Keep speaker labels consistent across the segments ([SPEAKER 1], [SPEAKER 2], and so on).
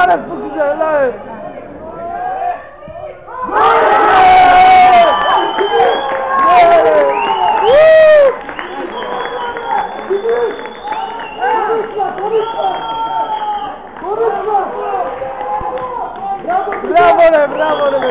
[SPEAKER 1] Arif bu güzeller. Bravo, bravo, bravo.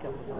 [SPEAKER 1] Thank you.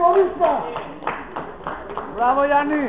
[SPEAKER 1] করিস না Bravo জানি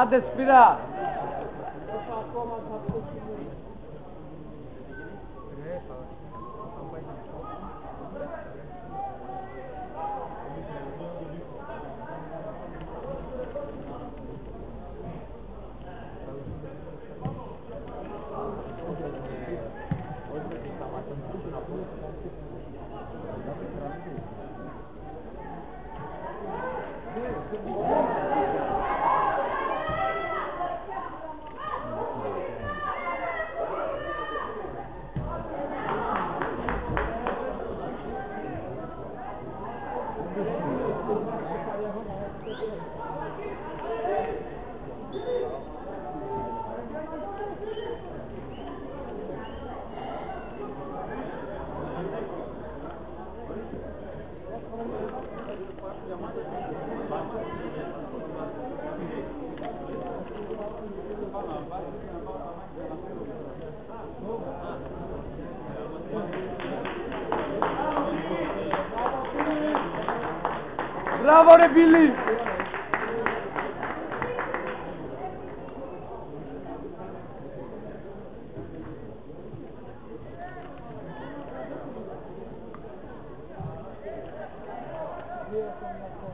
[SPEAKER 1] Άντε σπίρα! Ακόμα ε, তারপরে বিলি Yeah,